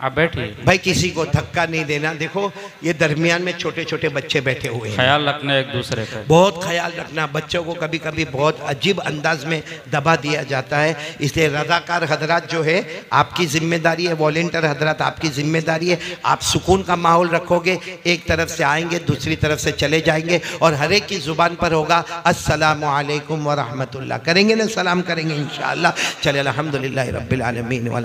आप बैठिए। भाई किसी को धक्का नहीं देना। देखो ये दरमियान में छोटे छोटे बच्चे बैठे हुए हैं। ख्याल रखना एक दूसरे का बहुत ख्याल रखना। बच्चों को कभी कभी बहुत अजीब अंदाज में दबा दिया जाता है। इसलिए रजाकार हजरात जो है आपकी ज़िम्मेदारी है वॉलेंटियर हजरात आपकी ज़िम्मेदारी है। आप सुकून का माहौल रखोगे एक तरफ़ से आएँगे दूसरी तरफ़ से चले जाएँगे और हर एक की ज़ुबान पर होगा अस्सलाम वालेकुम व रहमतुल्लाह। करेंगे ना सलाम करेंगे इंशाअल्लाह चले अल्हम्दुलिल्लाह रब्बिल आलमीन वल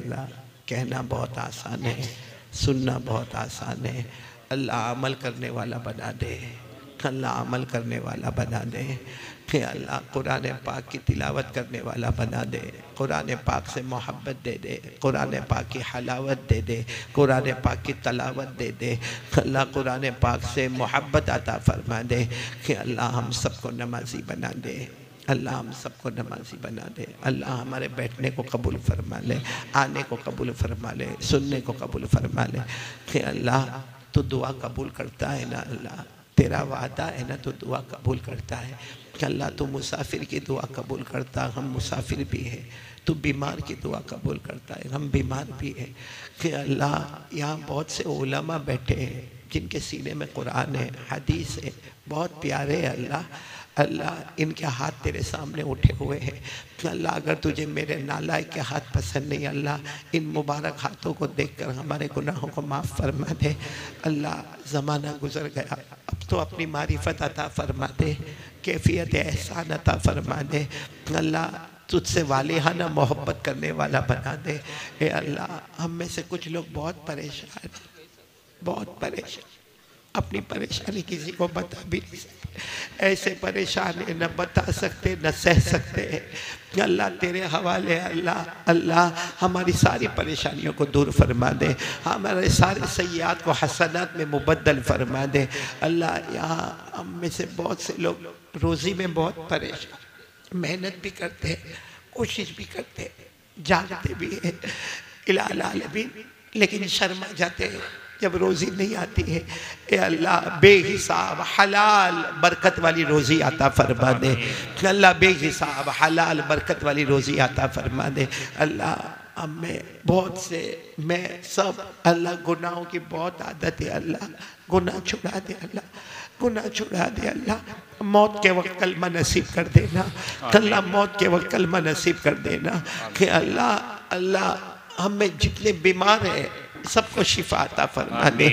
अल्लाह, कहना बहुत आसान है, सुनना बहुत आसान है। अल्लाह अमल करने वाला बना दे, अल्लाह अमल करने वाला बना दे। कि अल्लाह कुरान पाक की तिलावत करने वाला बना दे, कुरान पाक से मोहब्बत दे दे, कुरान पाक की हलावत दे दे, कुरान पाक की तलावत दे दे। अल्लाह कुरान पाक से मोहब्बत अता फरमा दे कि अल्लाह हम सबको नमाजी बना दे। अल्लाह हम सबको नमाजी बना दे। अल्लाह हमारे बैठने को कबूल फरमा ले, आने को कबूल फरमा ले, सुनने को कबूल फरमा ले। कि अल्लाह तो दुआ कबूल करता है ना अल्लाह? तेरा वादा है ना तो दुआ कबूल करता है? कि अल्लाह तो मुसाफिर की दुआ कबूल करता, हम मुसाफिर भी है। तो बीमार की दुआ कबूल करता है, हम बीमार भी है। कि अल्लाह यहाँ बहुत से ओलमा बैठे हैं, जिनके सीने में कुरान है, हदीस है। बहुत प्यारे अल्लाह। अल्लाह, इनके हाथ तेरे सामने उठे हुए हैं। अल्लाह, अगर तुझे मेरे नालायक के हाथ पसंद नहीं, अल्लाह, इन मुबारक हाथों को देखकर हमारे गुनाहों को माफ़ फरमा दे। अल्लाह, ज़माना गुजर गया। अब तो अपनी मारिफत अता फरमा दे, कैफियत एहसान अता फरमा दे। अल्लाह, तुझसे वालिहाना मोहब्बत करने वाला बना दे। अल्लाह, हम में से कुछ लोग बहुत परेशान बहुत परेशान। अपनी परेशानी किसी को बता भी नहीं सकते। ऐसे परेशान है न बता सकते, न सह सकते। हैं अल्लाह तेरे हवाले, अल्लाह अल्लाह हमारी सारी परेशानियों को दूर फरमा दे। हमारे सारे सयाद को हसनात में मुबदल फरमा दे। अल्लाह, यहाँ हम में से बहुत से लोग रोज़ी में बहुत परेशान मेहनत भी करते हैं, कोशिश भी करते हैं, जानते भी हैं। लेकिन शर्मा जाते हैं। जब रोज़ी नहीं आती है ए अल्लाह बेहिसाब हलाल बरकत वाली रोज़ी आता फरमा दे अल्लाह बेहिसाब हलाल बरकत वाली रोज़ी आता फरमा दे अल्लाह हम में बहुत से मैं सब अल्लाह गुनाहों की बहुत आदत है अल्लाह गुनाह छुड़ा दे अल्लाह गुनाह छुड़ा दे अल्लाह मौत के वक्त कलमा नसीब कर देना अल्लाह मौत के वक्त कलमा नसीब कर देना कि अल्लाह अल्लाह हम में जितने बीमार हैं सबको शिफा अता फरमा दे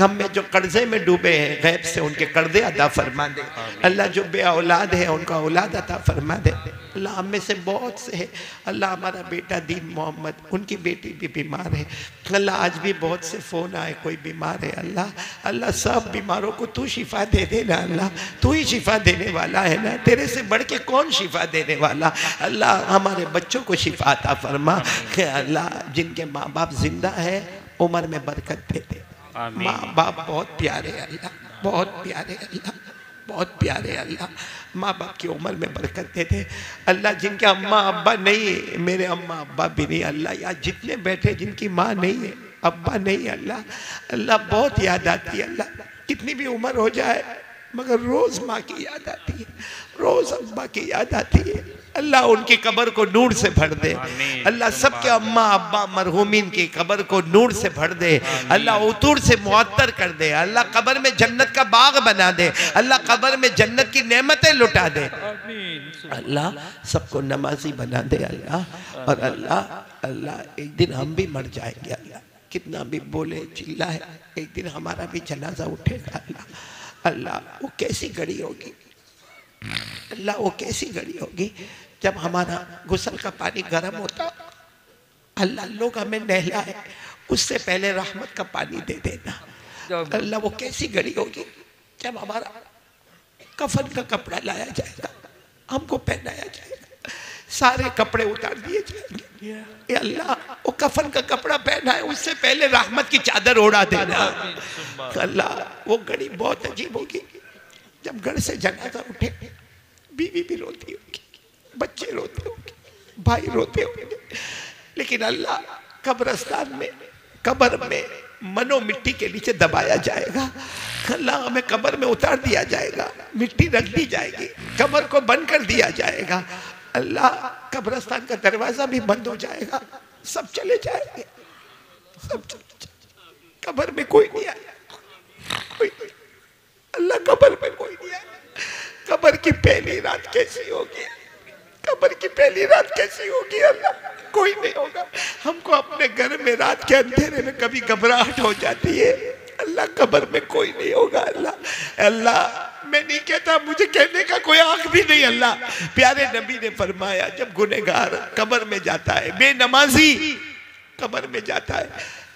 हम में जो कर्जे में डूबे हैं गैब से उनके कर्जे अदा फरमा दे अल्लाह जो बे औलाद है उनका औलाद अता फरमा दे अल्लाह हम में से बहुत से है। अल्लाह हमारा बेटा दीन मोहम्मद उनकी बेटी भी बीमार है। अल्लाह आज भी बहुत से फ़ोन आए कोई बीमार है? अल्लाह अल्लाह सब बीमारों को तू शिफा दे देना अल्लाह। तू ही शिफा देने वाला है ना? तेरे से बढ़ के कौन शिफा देने वाला? अल्लाह हमारे बच्चों को शिफा अता फरमा। अल्लाह जिनके माँ बाप ज़िंदा है उम्र में बरकत दे दे माँ बाप बहुत प्यारे अल्लाह बहुत प्यारे अल्लाह बहुत प्यारे अल्लाह। माँ बाप की उम्र में बरकत दे दे अल्लाह जिनके अम्मा अब्बा नहीं है मेरे अम्मा अब्बा भी नहीं अल्लाह या जितने बैठे जिनकी माँ नहीं है अब्बा नहीं अल्लाह अल्लाह बहुत याद आती है अल्लाह। कितनी भी उम्र हो जाए मगर रोज़ माँ की याद आती है। रोज़ अब्बा की याद आती है। अल्लाह उनकी कबर को नूर से भर दे। अल्लाह सबके अम्मा, अब्बा, मरहूमिन की कबर को नूर से भर दे। अल्लाह उतूर से मुअत्तर कर दे। अल्लाह कबर में जन्नत का बाग बना दे। अल्लाह कबर में जन्नत की नेमतें लुटा दे। अल्लाह सबको नमाजी बना दे अल्लाह। और अल्लाह अल्लाह, एक दिन हम भी मर जाएँगे अल्लाह। कितना भी बोले, चिल्लाए, एक दिन हमारा भी जनाजा उठेगा अल्लाह। अल्लाह वो कैसी घड़ी होगी? अल्लाह वो कैसी घड़ी होगी? जब हमारा गुसल का पानी गर्म होता अल्लाह लोग हमें नहलाए उससे पहले रहमत का पानी दे देना। अल्लाह वो कैसी घड़ी होगी? जब हमारा कफन का कपड़ा लाया जाएगा हमको पहनाया जाएगा सारे कपड़े उतार दिए जाएँगे। अल्लाह वो कफन का कपड़ा पहना है उससे पहले रहमत की चादर ओढ़ा देना। अल्लाह वो घड़ी बहुत अजीब होगी। जब घर से जनाजा उठे, बीवी भी रोती होगी, बच्चे रोते होंगे, भाई रोते होंगे। लेकिन अल्लाह कब्रस्तान में, कब्र में मनो मिट्टी के नीचे दबाया जाएगा। अल्लाह हमें कब्र में उतार दिया जाएगा, मिट्टी रख दी जाएगी, कब्र को बंद कर दिया जाएगा। अल्लाह कब्रस्तान का दरवाज़ा भी बंद हो जाएगा, सब चले जाएँगे। सब चले जाएँगे। कब्र में कोई नहीं आया। कोई नहीं अल्लाह कब्र में कोई नहीं आया। कब्र की पहली रात कैसी होगी? कब्र की पहली रात कैसी होगी अल्लाह? कोई नहीं होगा। हमको अपने घर में रात के अंधेरे में कभी घबराहट हो जाती है। अल्लाह कब्र में कोई नहीं होगा अल्लाह। अल्लाह, मैं नहीं कहता, मुझे कहने का कोई आँख भी नहीं अल्लाह। प्यारे नबी ने फरमाया, जब गुनेगार कब्र में जाता है, बेनमाजी कबर में जाता है,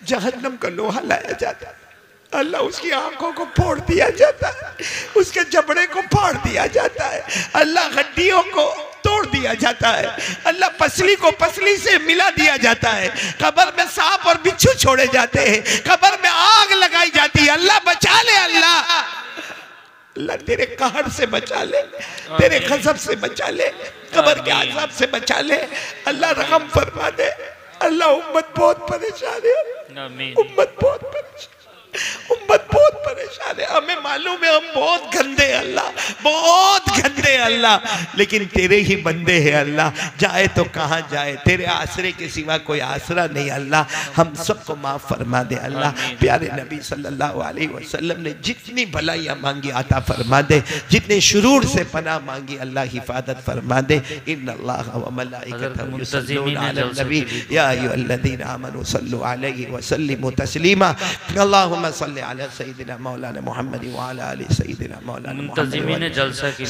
जहन्नम का लोहा लाया जाता है। अल्लाह उसकी आँखों को फोड़ दिया जाता है उसके जबड़े को फाड़ दिया जाता है अल्लाह हड्डियों को तोड़ दिया जाता है अल्लाह पसली को पसली से मिला दिया जाता है कब्र में सांप और बिच्छू छोड़े जाते हैं कब्र में आग लगाई जाती है अल्लाह बचा ले अल्लाह। अल्लाह तेरे कहर से बचा ले तेरे खजब से बचा ले कबर के आजाब से बचा ले अल्लाह रहम फरमा दे अल्लाह उम्मत बहुत परेशान है उम्मत बहुत परेशान उम्मत बहुत परेशान है। हमें मालूम है हम बहुत गंदे अल्लाह। बहुत गंदे अल्लाह लेकिन तेरे ही बंदे हैं अल्लाह। जाए तो कहाँ जाए? तेरे आसरे के सिवा कोई आसरा नहीं अल्लाह। हम सबको माफ़ फरमा दे अल्लाह। प्यारे नबी सल्लल्लाहु अलैहि वसल्लम ने जितनी भलाइयाँ मांगी आता फरमा दे। जितने शुरूर से पना मांगी अल्लाह हिफाजत फरमा दे। इन तस्लीमा। मौलाना मुहम्मद व अला मौलाना जलसा के